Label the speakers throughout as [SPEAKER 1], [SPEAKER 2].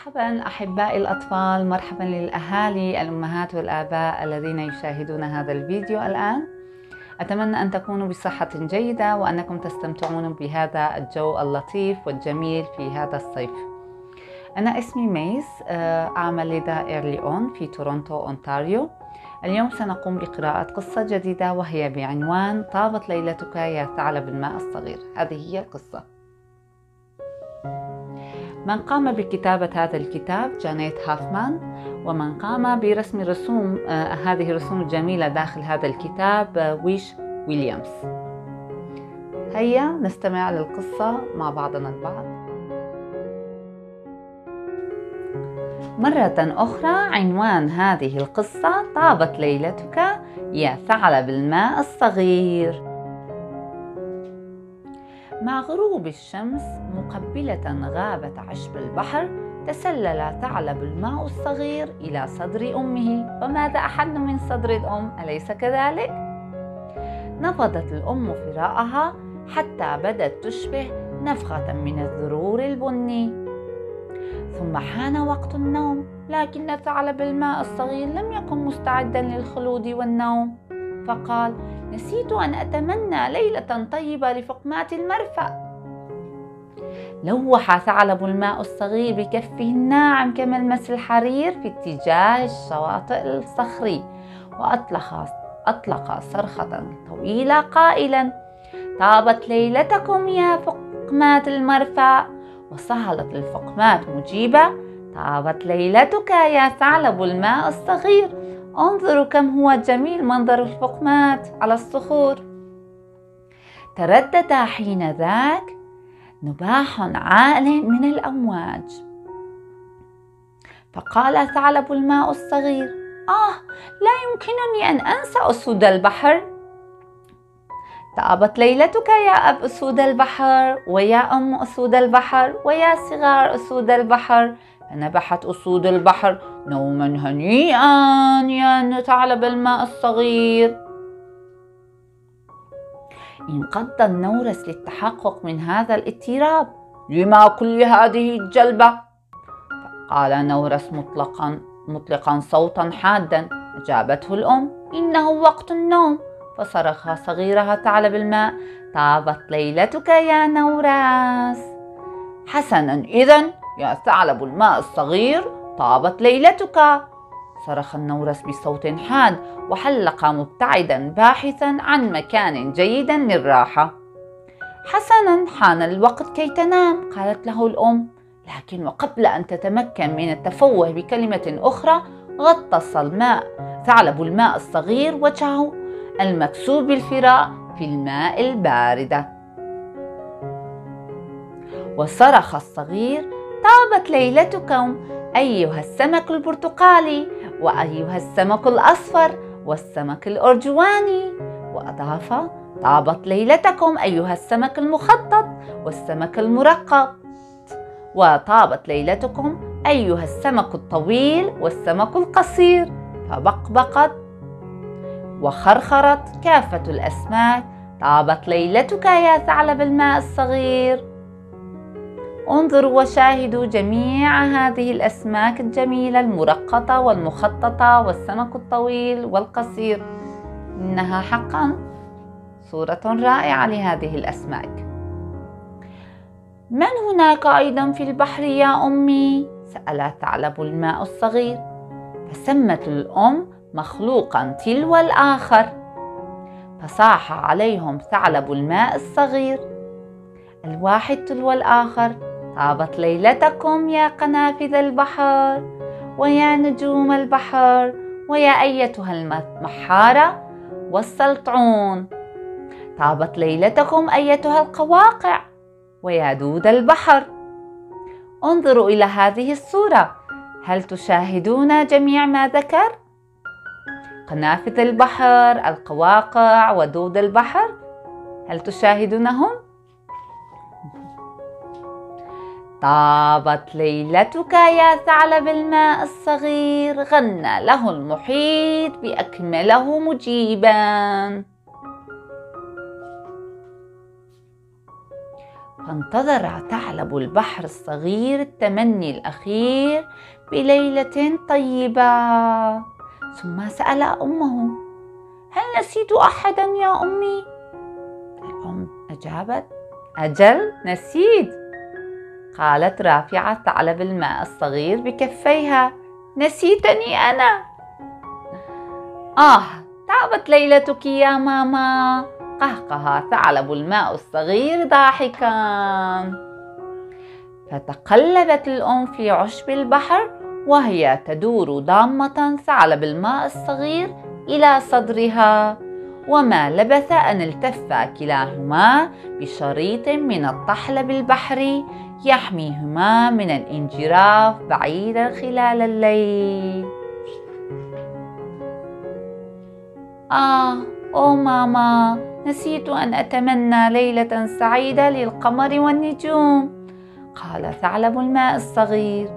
[SPEAKER 1] مرحبا أحبائي الأطفال مرحبا للأهالي الأمهات والآباء الذين يشاهدون هذا الفيديو الآن. أتمنى أن تكونوا بصحة جيدة وأنكم تستمتعون بهذا الجو اللطيف والجميل في هذا الصيف. أنا اسمي ميس آه، اعمل لدى EarlyON في تورونتو أونتاريو. اليوم سنقوم بقراءة قصة جديدة وهي بعنوان طابت ليلتك يا ثعلب الماء الصغير. هذه هي القصة. من قام بكتابة هذا الكتاب جانيت هافمان ومن قام برسم رسوم آه هذه الرسوم الجميلة داخل هذا الكتاب آه ويش ويليامز. هيا نستمع للقصة مع بعضنا البعض. مرة أخرى عنوان هذه القصة طابت ليلتك يا ثعلب الماء الصغير. مع غروب الشمس مقبلة غابة عشب البحر تسلل ثعلب الماء الصغير إلى صدر أمه. وماذا أحن من صدر الأم؟ أليس كذلك؟ نفضت الأم فراءها حتى بدت تشبه نفخة من الذرور البني ثم حان وقت النوم لكن ثعلب الماء الصغير لم يكن مستعدا للخلود والنوم. فقال نسيت أن أتمنى ليلة طيبة لفقمات المرفأ. لوح ثعلب الماء الصغير بكفه الناعم كملمس الحرير في اتجاه الشواطئ الصخري وأطلق أطلق صرخة طويلة قائلا طابت ليلتكم يا فقمات المرفأ. وصهلت الفقمات مجيبة طابت ليلتك يا ثعلب الماء الصغير. انظروا كم هو جميل منظر الفقمات على الصخور. تردد حين ذاك نباح عال من الأمواج. فقال ثعلب الماء الصغير آه لا يمكنني أن أنسى أسود البحر. طابت ليلتك يا أب أسود البحر ويا أم أسود البحر ويا صغار أسود البحر فنبحت أسود البحر نوما هنيئا يا ثعلب الماء الصغير. انقض النورس للتحقق من هذا الاضطراب لما كل هذه الجلبة؟ قال نورس مطلقا مطلقا صوتا حادا. أجابته الأم إنه وقت النوم. فصرخ صغيرها ثعلب الماء. طابت ليلتك يا نوراس حسنا إذا يا ثعلب الماء الصغير طابت ليلتك. صرخ النورس بصوت حاد وحلق مبتعدا باحثا عن مكان جيد للراحة حسنا حان الوقت كي تنام قالت له الأم. لكن وقبل أن تتمكن من التفوه بكلمة أخرى غطس الماء. ثعلب الماء الصغير وجهه المكسور بالفراء في الماء الباردة. وصرخ الصغير طابت ليلتكم أيها السمك البرتقالي وأيها السمك الأصفر والسمك الأرجواني. وأضاف طابت ليلتكم أيها السمك المخطط والسمك المرقط. وطابت ليلتكم أيها السمك الطويل والسمك القصير. فبقبقت وخرخرت كافة الأسماك. طابت ليلتك يا ثعلب الماء الصغير. انظروا وشاهدوا جميع هذه الأسماك الجميلة المرقطة والمخططة والسمك الطويل والقصير. إنها حقا صورة رائعة لهذه الأسماك. من هناك أيضا في البحر يا أمي؟ سأل ثعلب الماء الصغير. فسمت الأم مخلوقا تلو الآخر. فصاح عليهم ثعلب الماء الصغير. الواحد تلو الآخر. طابت ليلتكم يا قنافذ البحر ويا نجوم البحر ويا أيتها المحارة والسلطعون طابت ليلتكم أيتها القواقع ويا دود البحر انظروا إلى هذه الصورة هل تشاهدون جميع ما ذكر؟ قنافذ البحر القواقع ودود البحر هل تشاهدونهم؟ طابت ليلتك يا ثعلب الماء الصغير غنى له المحيط بأكمله مجيبا. فانتظر ثعلب البحر الصغير التمني الأخير بليلة طيبة. ثم سأل أمه هل نسيت أحدا يا أمي؟ الأم أجابت أجل نسيت. قالت رافعة ثعلب الماء الصغير بكفيها نسيتني أنا. آه تعبت ليلتك يا ماما. قهقه ثعلب الماء الصغير ضاحكا. فتقلبت الأم في عشب البحر وهي تدور ضامة ثعلب الماء الصغير إلى صدرها. وما لبث أن التفا كلاهما بشريط من الطحلب البحري يحميهما من الانجراف بعيدا خلال الليل. آه أو ماما نسيت أن أتمنى ليلة سعيدة للقمر والنجوم. قال ثعلب الماء الصغير.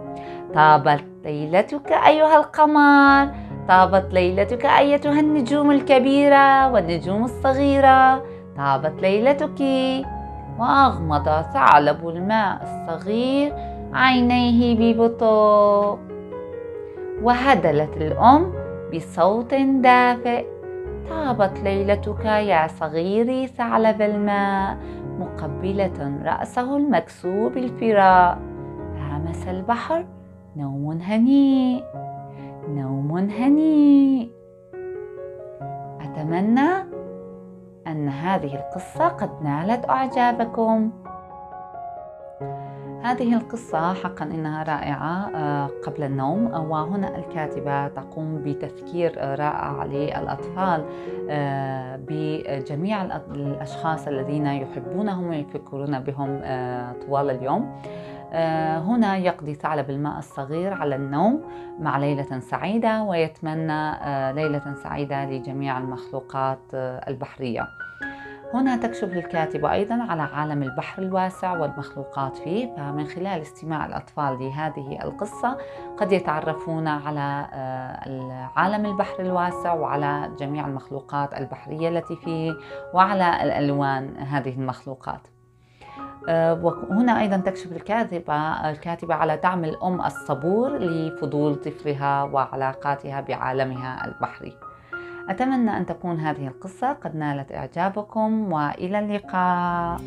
[SPEAKER 1] طابت ليلتك أيها القمر. طابت ليلتك أيتها النجوم الكبيرة والنجوم الصغيرة. طابت ليلتك. وأغمض ثعلب الماء الصغير عينيه ببطء. وهدلت الأم بصوت دافئ. طابت ليلتك يا صغيري ثعلب الماء مقبلة رأسه المكسو بالفراء هامس البحر نوم هنيء نوم هنيء أتمنى هذه القصة قد نالت إعجابكم. هذه القصة حقا إنها رائعة آه، قبل النوم وهنا الكاتبة تقوم بتذكير رائع للأطفال آه، بجميع الأشخاص الذين يحبونهم ويفكرون بهم آه، طوال اليوم. هنا يقضي ثعلب الماء الصغير على النوم مع ليلة سعيدة ويتمنى ليلة سعيدة لجميع المخلوقات البحرية. هنا تكشف الكاتبة أيضا على عالم البحر الواسع والمخلوقات فيه فمن خلال استماع الأطفال لهذه القصة قد يتعرفون على آه، عالم البحر الواسع وعلى جميع المخلوقات البحرية التي فيه وعلى الألوان هذه المخلوقات. آه، وهنا أيضا تكشف الكاتبة الكاتبة على دعم الأم الصبور لفضول طفلها وعلاقاتها بعالمها البحري. أتمنى أن تكون هذه القصة قد نالت إعجابكم وإلى اللقاء.